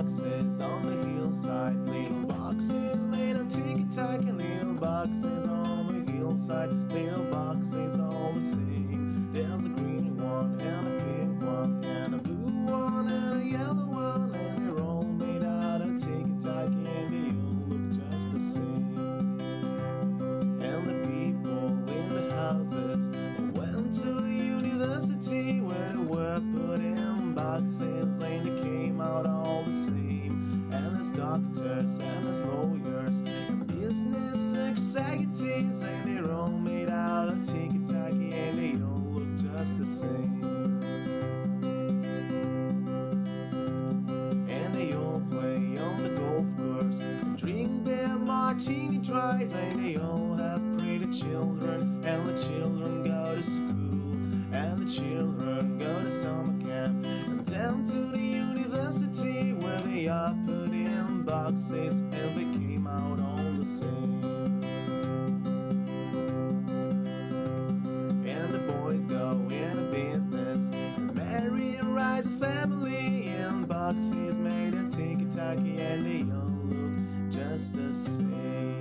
boxes on the hillside. Little boxes made of ticky tacky. Little boxes on the hillside. Little boxes all the same. There's a green dries. And they all have pretty children, and the children go to school, and the children go to summer camp, and then to the university where they are put in boxes and they came out all the same. And the boys go into business and marry and rise a family in boxes made of ticky just the same.